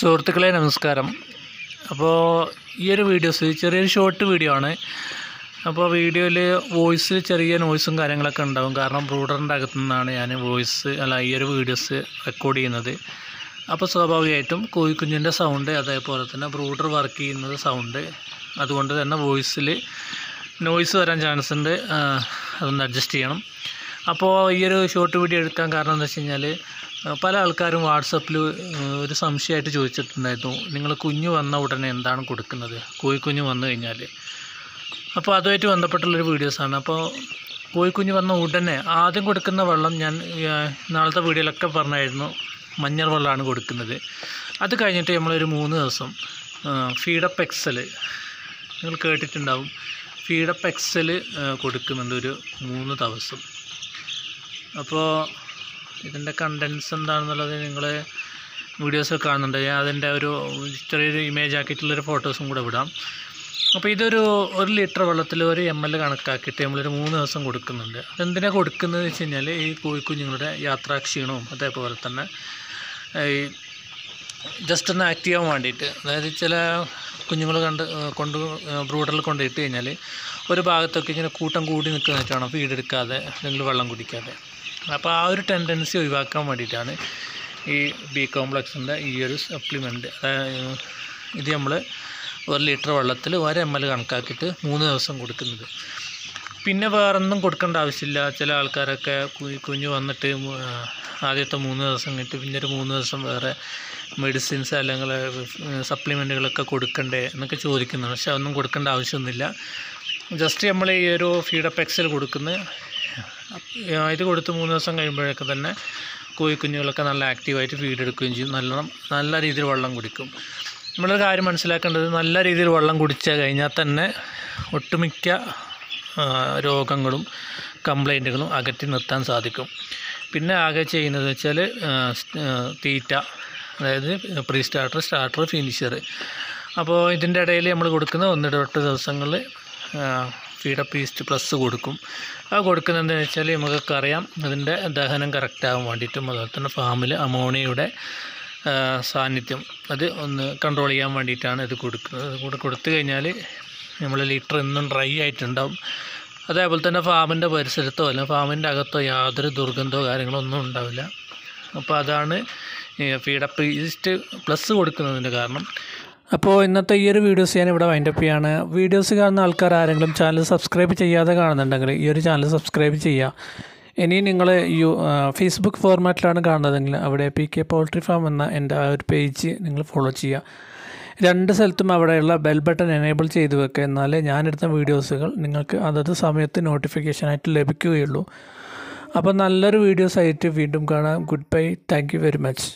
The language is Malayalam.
സുഹൃത്തുക്കളെ നമസ്കാരം. അപ്പോൾ ഈ ഒരു വീഡിയോസ് ചെറിയൊരു ഷോർട്ട് വീഡിയോ ആണ്. അപ്പോൾ വീഡിയോയിൽ വോയിസിൽ ചെറിയ നോയ്സും കാര്യങ്ങളൊക്കെ ഉണ്ടാകും കാരണം ബ്രൂഡറിന്റെ അകത്തു നിന്നാണ് ഞാൻ വോയിസ് അല്ല ഈ ഒരു വീഡിയോസ് റെക്കോർഡ് ചെയ്യുന്നത്. അപ്പോൾ സ്വാഭാവികമായിട്ടും കോഴിക്കുഞ്ഞിന്റെ സൗണ്ട് അതേപോലെ തന്നെ ബ്രൂഡർ വർക്ക് ചെയ്യുന്നത് സൗണ്ട് അതുകൊണ്ട് തന്നെ വോയിസിൽ നോയ്സ് വരാൻ ചാൻസ് ഉണ്ട്. അതൊന്ന് അഡ്ജസ്റ്റ് ചെയ്യണം. അപ്പോൾ ഈ ഒരു ഷോർട്ട് വീഡിയോ എടുക്കാൻ കാരണം എന്താ വെച്ച് കഴിഞ്ഞാൽ പല ആൾക്കാരും വാട്സപ്പിൽ ഒരു സംശയമായിട്ട് ചോദിച്ചിട്ടുണ്ടായിരുന്നു. നിങ്ങൾ കുഞ്ഞ് വന്ന ഉടനെ എന്താണ് കൊടുക്കുന്നത്? കോഴിക്കുഞ്ഞ് വന്നു കഴിഞ്ഞാൽ അപ്പോൾ അതുമായിട്ട് ബന്ധപ്പെട്ടുള്ളൊരു വീഡിയോസാണ്. അപ്പോൾ കോഴിക്കുഞ്ഞ് വന്ന ഉടനെ ആദ്യം കൊടുക്കുന്ന വെള്ളം ഞാൻ നാളത്തെ വീഡിയോയിലൊക്കെ പറഞ്ഞായിരുന്നു മഞ്ഞൾ വെള്ളമാണ് കൊടുക്കുന്നത്. അത് കഴിഞ്ഞിട്ട് നമ്മളൊരു മൂന്ന് ദിവസം ഫീഡപ്പ് എക്സൽ നിങ്ങൾ കേട്ടിട്ടുണ്ടാവും ഫീഡപ്പ് എക്സൽ കൊടുക്കുന്നുണ്ട് ഒരു മൂന്ന് ദിവസം. അപ്പോൾ ഇതിന്റെ കണ്ടൻസ് എന്താണെന്നുള്ളത് നിങ്ങൾ വീഡിയോസ് കാണുന്നുണ്ട്. ഞാൻ അതിന്റെ ഒരു ചെറിയൊരു ഇമേജ് ആക്കിയിട്ടുള്ളൊരു ഫോട്ടോസും കൂടെ വിടാം. അപ്പോൾ ഇതൊരു ഒരു ലിറ്റർ വെള്ളത്തിൽ ഒരു എം എൽ കണക്കാക്കിയിട്ട് നമ്മളൊരു മൂന്ന് ദിവസം കൊടുക്കുന്നുണ്ട്. അതെന്തിനാണ് കൊടുക്കുന്നത് വെച്ച് കഴിഞ്ഞാൽ ഈ കോഴിക്കുഞ്ഞുങ്ങളുടെ യാത്രാക്ഷീണവും അതേപോലെ തന്നെ ഈ ജസ്റ്റ് ഒന്ന് ആക്റ്റീവ് ആവാൻ വേണ്ടിയിട്ട്. അതായത് ചില കുഞ്ഞുങ്ങൾ കണ്ട് കൊണ്ട് ബ്രൂഡറിൽ കൊണ്ടിട്ട് കഴിഞ്ഞാൽ ഒരു ഭാഗത്തൊക്കെ ഇങ്ങനെ കൂട്ടം കൂടി നിൽക്കുന്നതായിട്ടാണ് ഫീഡ് എടുക്കാതെ അല്ലെങ്കിൽ വെള്ളം കുടിക്കാതെ. അപ്പോൾ ആ ഒരു ടെൻഡൻസി ഒഴിവാക്കാൻ വേണ്ടിയിട്ടാണ് ഈ ബി കോംപ്ലക്സിന്റെ ഈ ഒരു സപ്ലിമെന്റ് ഇത് നമ്മൾ ഒരു ലിറ്റർ വെള്ളത്തിൽ ഒരു എം എൽ കണക്കാക്കിയിട്ട് മൂന്ന് ദിവസം കൊടുക്കുന്നത്. പിന്നെ വേറൊന്നും കൊടുക്കേണ്ട ആവശ്യമില്ല. ചില ആൾക്കാരൊക്കെ കുഞ്ഞു വന്നിട്ട് ആദ്യത്തെ മൂന്ന് ദിവസം കഴിഞ്ഞിട്ട് പിന്നെ ഒരു മൂന്ന് ദിവസം വേറെ മെഡിസിൻസ് അല്ലെങ്കിൽ സപ്ലിമെന്റുകളൊക്കെ കൊടുക്കണ്ടേ എന്നൊക്കെ ചോദിക്കുന്നുണ്ട്. പക്ഷെ അതൊന്നും കൊടുക്കേണ്ട ആവശ്യമൊന്നുമില്ല. ജസ്റ്റ് നമ്മൾ ഈ ഒരു ഫീഡപ്പ് എക്സൽ കൊടുക്കുന്ന ഇത് കൊടുത്ത് മൂന്ന് ദിവസം കഴിയുമ്പോഴൊക്കെ തന്നെ കോഴിക്കുഞ്ഞുങ്ങളൊക്കെ നല്ല ആക്റ്റീവായിട്ട് ഫീഡ് എടുക്കുകയും ചെയ്യും. നല്ലോണം നല്ല രീതിയിൽ വെള്ളം കുടിക്കും. നമ്മളൊരു കാര്യം മനസ്സിലാക്കേണ്ടത് നല്ല രീതിയിൽ വെള്ളം കുടിച്ച് കഴിഞ്ഞാൽ തന്നെ ഒട്ടുമിക്ക രോഗങ്ങളും കംപ്ലൈന്റുകളും അകറ്റി നിർത്താൻ സാധിക്കും. പിന്നെ ആകെ ചെയ്യുന്നത് വെച്ചാൽ തീറ്റ അതായത് പ്രീ സ്റ്റാർട്ടർ സ്റ്റാർട്ടർ ഫിനിഷർ. അപ്പോൾ ഇതിന്റെ ഇടയിൽ നമ്മൾ കൊടുക്കുന്ന ഒന്നിടവിട്ട് ദിവസങ്ങളിൽ ഫീഡപ്പ് ഈസ്റ്റ് പ്ലസ് കൊടുക്കും. ആ കൊടുക്കുന്നത് എന്താണെന്ന് വെച്ചാൽ നമുക്കൊക്കെ അറിയാം അതിന്റെ ദഹനം കറക്റ്റാകാൻ വേണ്ടിയിട്ടും അതുപോലെ തന്നെ ഫാമിൽ അമോണിയയുടെ സാന്നിധ്യം അത് ഒന്ന് കൺട്രോൾ ചെയ്യാൻ വേണ്ടിയിട്ടാണ് ഇത് കൊടുക്കുന്നത് അത് കൂടെ കൊടുത്തു കഴിഞ്ഞാൽ നമ്മൾ ലിറ്റർ എന്നും ഡ്രൈ ആയിട്ടുണ്ടാവും. അതേപോലെ തന്നെ ഫാമിന്റെ പരിസരത്തോ അല്ലെങ്കിൽ ഫാമിന്റെ അകത്തോ യാതൊരു ദുർഗന്ധമോ കാര്യങ്ങളോ ഒന്നും ഉണ്ടാവില്ല. അപ്പോൾ അതാണ് ഫീഡപ്പ് ഈസ്റ്റ് പ്ലസ് കൊടുക്കുന്നതിന്റെ കാരണം. അപ്പോൾ ഇന്നത്തെ ഈ ഒരു വീഡിയോസ് ഞാൻ ഇവിടെ വൈൻഡപ്പ് ചെയ്യാണ്. വീഡിയോസ് കാണുന്ന ആൾക്കാർ ആരെങ്കിലും ചാനൽ സബ്സ്ക്രൈബ് ചെയ്യാതെ കാണുന്നുണ്ടെങ്കിൽ ഈ ഒരു ചാനൽ സബ്സ്ക്രൈബ് ചെയ്യുക ഇനി നിങ്ങൾ യു ഫേസ്ബുക്ക് ഫോർമാറ്റിലാണ് കാണുന്നതെങ്കിൽ അവിടെ പി കെ പോൾട്രി ഫാം എന്ന എന്റെ ആ ഒരു പേജ് നിങ്ങൾ ഫോളോ ചെയ്യുക രണ്ട് സ്ഥലത്തും അവിടെയുള്ള ബെൽ ബട്ടൺ എനേബിൾ ചെയ്തു വെക്കുക എന്നാലേ ഞാനെടുത്ത വീഡിയോസുകൾ നിങ്ങൾക്ക് അതത് സമയത്ത് നോട്ടിഫിക്കേഷനായിട്ട് ലഭിക്കുകയുള്ളൂ. അപ്പോൾ നല്ലൊരു വീഡിയോസ് ആയിട്ട് വീണ്ടും കാണാം. Good bye thank very much